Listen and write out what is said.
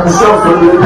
I'm suffering.